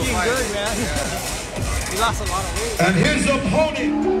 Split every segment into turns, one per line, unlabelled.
looking good, man. he lost a lot of weight.
And his opponent.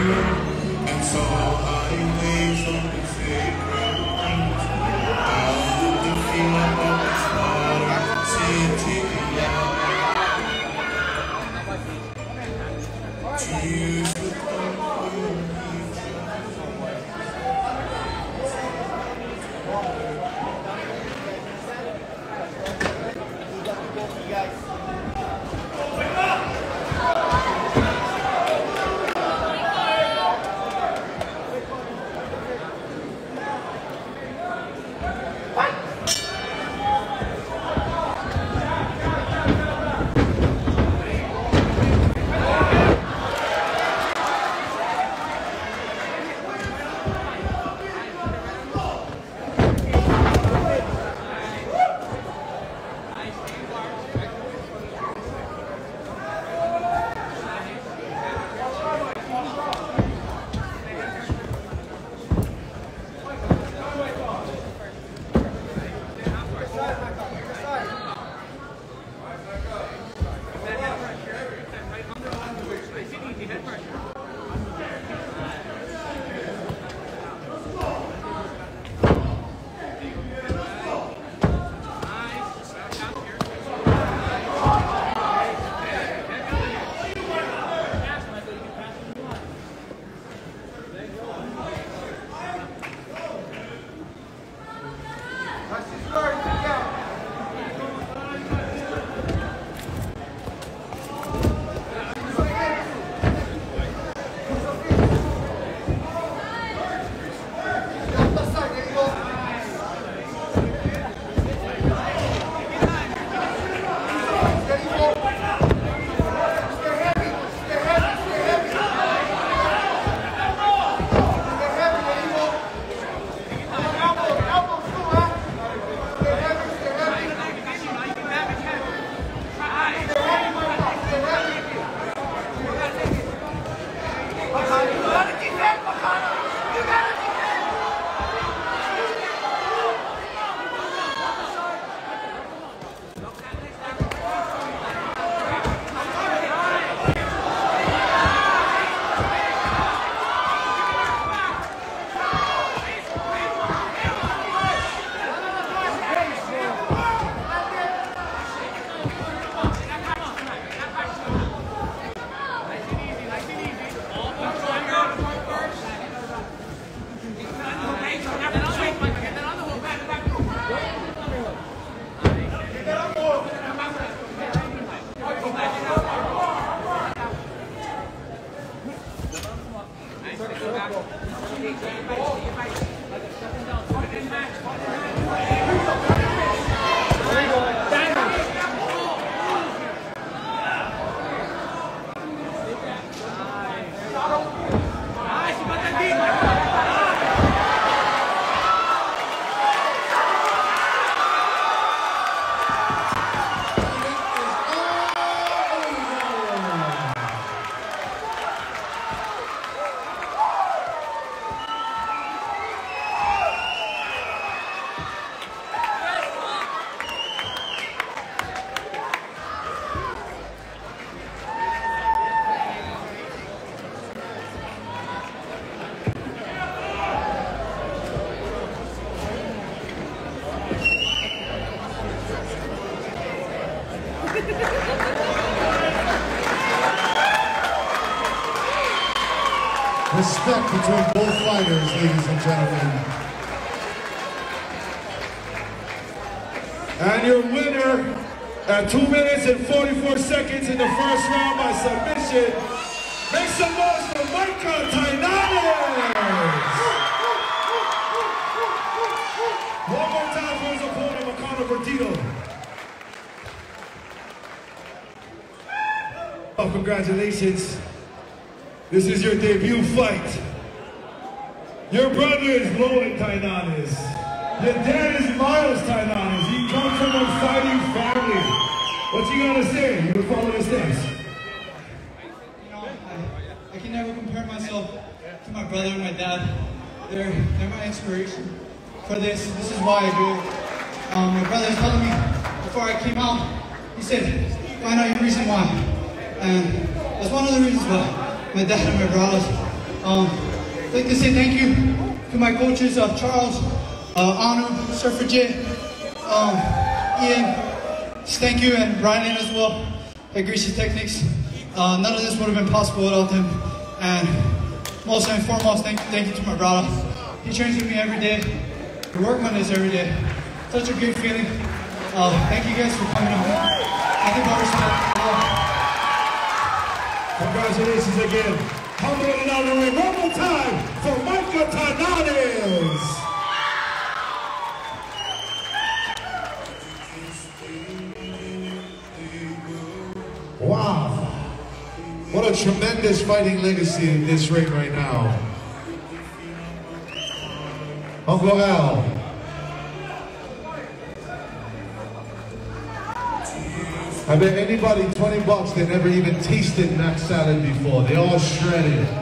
saw high waves on the sacred Vai se Respect between both fighters, ladies and gentlemen. And your winner at 2 minutes and 44 seconds in the first round by submission, make some noise for Micah Tynanes! One more time for his opponent, Makana Vertido. Oh, congratulations. This is your debut fight. Your brother is Lowen Tynanes. Your dad is Miles Tynanes. He comes from a fighting family. What you gotta say? You can follow the steps.
You know, I, I can never compare myself to my brother and my dad. They're, they're my inspiration for this. This is why I do it. Um, my brother was telling me before I came out, he said, find out your reason why. And that's one of the reasons why my dad and my brothers. Um, I'd like to say thank you to my coaches, uh, Charles, uh, Anu, Surfer J, um, Ian, thank you, and Brian as well at Greasy Techniques. Uh, none of this would have been possible without them. And most and foremost, thank, thank you to my brother. He trains with me every day. We work on this every day. Such a good feeling. Uh, thank you guys for coming out.
Congratulations again. Humble it out one more time for Michael Tynanes. Wow. What a tremendous fighting legacy in this ring right now. Uncle Al. I bet anybody 20 bucks they never even tasted mac salad before. They all shredded.